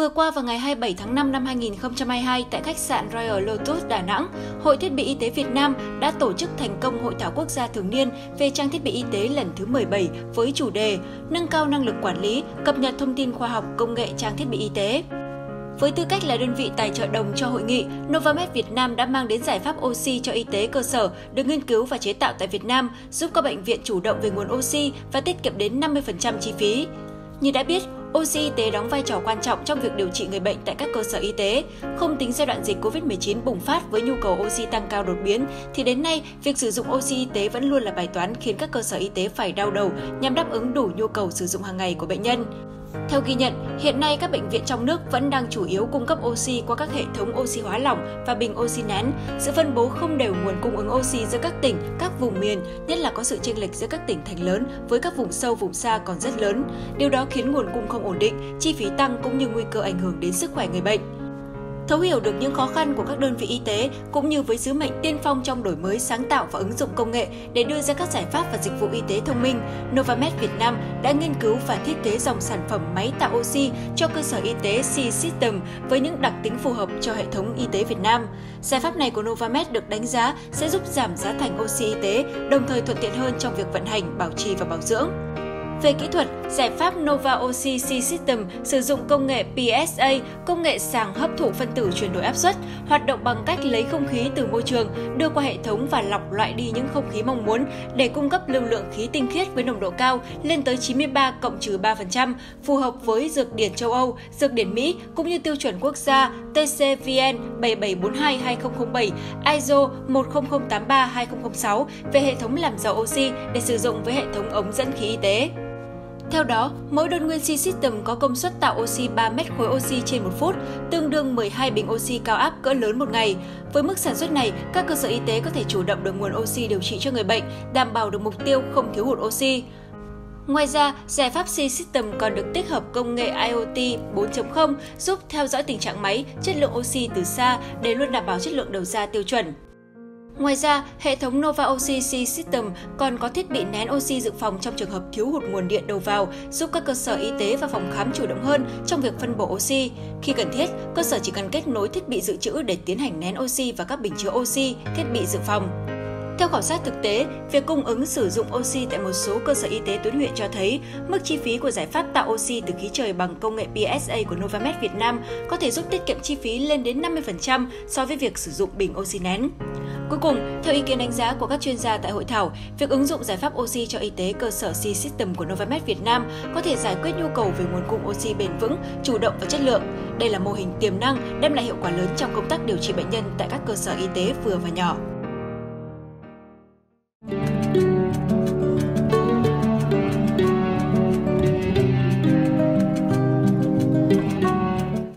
Vừa qua vào ngày 27 tháng 5 năm 2022 tại khách sạn Royal Lotus Đà Nẵng, Hội Thiết bị Y tế Việt Nam đã tổ chức thành công Hội thảo quốc gia thường niên về trang thiết bị y tế lần thứ 17 với chủ đề Nâng cao năng lực quản lý, cập nhật thông tin khoa học công nghệ trang thiết bị y tế. Với tư cách là đơn vị tài trợ đồng cho hội nghị, Novamed Việt Nam đã mang đến giải pháp oxy cho y tế cơ sở được nghiên cứu và chế tạo tại Việt Nam, giúp các bệnh viện chủ động về nguồn oxy và tiết kiệm đến 50% chi phí. Như đã biết, Oxy y tế đóng vai trò quan trọng trong việc điều trị người bệnh tại các cơ sở y tế. Không tính giai đoạn dịch COVID-19 bùng phát với nhu cầu oxy tăng cao đột biến, thì đến nay, việc sử dụng oxy y tế vẫn luôn là bài toán khiến các cơ sở y tế phải đau đầu nhằm đáp ứng đủ nhu cầu sử dụng hàng ngày của bệnh nhân. Theo ghi nhận, hiện nay các bệnh viện trong nước vẫn đang chủ yếu cung cấp oxy qua các hệ thống oxy hóa lỏng và bình oxy nén. Sự phân bố không đều nguồn cung ứng oxy giữa các tỉnh, các vùng miền, nhất là có sự chênh lệch giữa các tỉnh thành lớn với các vùng sâu vùng xa còn rất lớn. Điều đó khiến nguồn cung không ổn định, chi phí tăng cũng như nguy cơ ảnh hưởng đến sức khỏe người bệnh. Thấu hiểu được những khó khăn của các đơn vị y tế cũng như với sứ mệnh tiên phong trong đổi mới sáng tạo và ứng dụng công nghệ để đưa ra các giải pháp và dịch vụ y tế thông minh, Novamed Việt Nam đã nghiên cứu và thiết kế dòng sản phẩm máy tạo oxy cho cơ sở y tế C-System với những đặc tính phù hợp cho hệ thống y tế Việt Nam. Giải pháp này của Novamed được đánh giá sẽ giúp giảm giá thành oxy y tế, đồng thời thuận tiện hơn trong việc vận hành, bảo trì và bảo dưỡng. Về kỹ thuật, giải pháp Nova OCC System sử dụng công nghệ PSA, công nghệ sàng hấp thụ phân tử chuyển đổi áp suất, hoạt động bằng cách lấy không khí từ môi trường, đưa qua hệ thống và lọc loại đi những không khí mong muốn để cung cấp lưu lượng khí tinh khiết với nồng độ cao lên tới 93 cộng trừ 3%, phù hợp với dược điển châu Âu, dược điển Mỹ cũng như tiêu chuẩn quốc gia TCVN 7742-2007, ISO 10083-2006 về hệ thống làm giàu oxy để sử dụng với hệ thống ống dẫn khí y tế. Theo đó, mỗi đơn nguyên Si System có công suất tạo oxy 3 mét khối oxy trên một phút, tương đương 12 bình oxy cao áp cỡ lớn một ngày. Với mức sản xuất này, các cơ sở y tế có thể chủ động được nguồn oxy điều trị cho người bệnh, đảm bảo được mục tiêu không thiếu hụt oxy. Ngoài ra, giải pháp C-System còn được tích hợp công nghệ IoT 4.0 giúp theo dõi tình trạng máy, chất lượng oxy từ xa để luôn đảm bảo chất lượng đầu ra tiêu chuẩn. Ngoài ra, hệ thống Nova Oxy System còn có thiết bị nén oxy dự phòng trong trường hợp thiếu hụt nguồn điện đầu vào, giúp các cơ sở y tế và phòng khám chủ động hơn trong việc phân bổ oxy. Khi cần thiết, cơ sở chỉ cần kết nối thiết bị dự trữ để tiến hành nén oxy và các bình chứa oxy, thiết bị dự phòng. Theo khảo sát thực tế, việc cung ứng sử dụng oxy tại một số cơ sở y tế tuyến huyện cho thấy mức chi phí của giải pháp tạo oxy từ khí trời bằng công nghệ PSA của Novamed Việt Nam có thể giúp tiết kiệm chi phí lên đến 50% so với việc sử dụng bình oxy nén. Cuối cùng, theo ý kiến đánh giá của các chuyên gia tại hội thảo, việc ứng dụng giải pháp oxy cho y tế cơ sở C-System của Novamed Việt Nam có thể giải quyết nhu cầu về nguồn cung oxy bền vững, chủ động và chất lượng. Đây là mô hình tiềm năng đem lại hiệu quả lớn trong công tác điều trị bệnh nhân tại các cơ sở y tế vừa và nhỏ.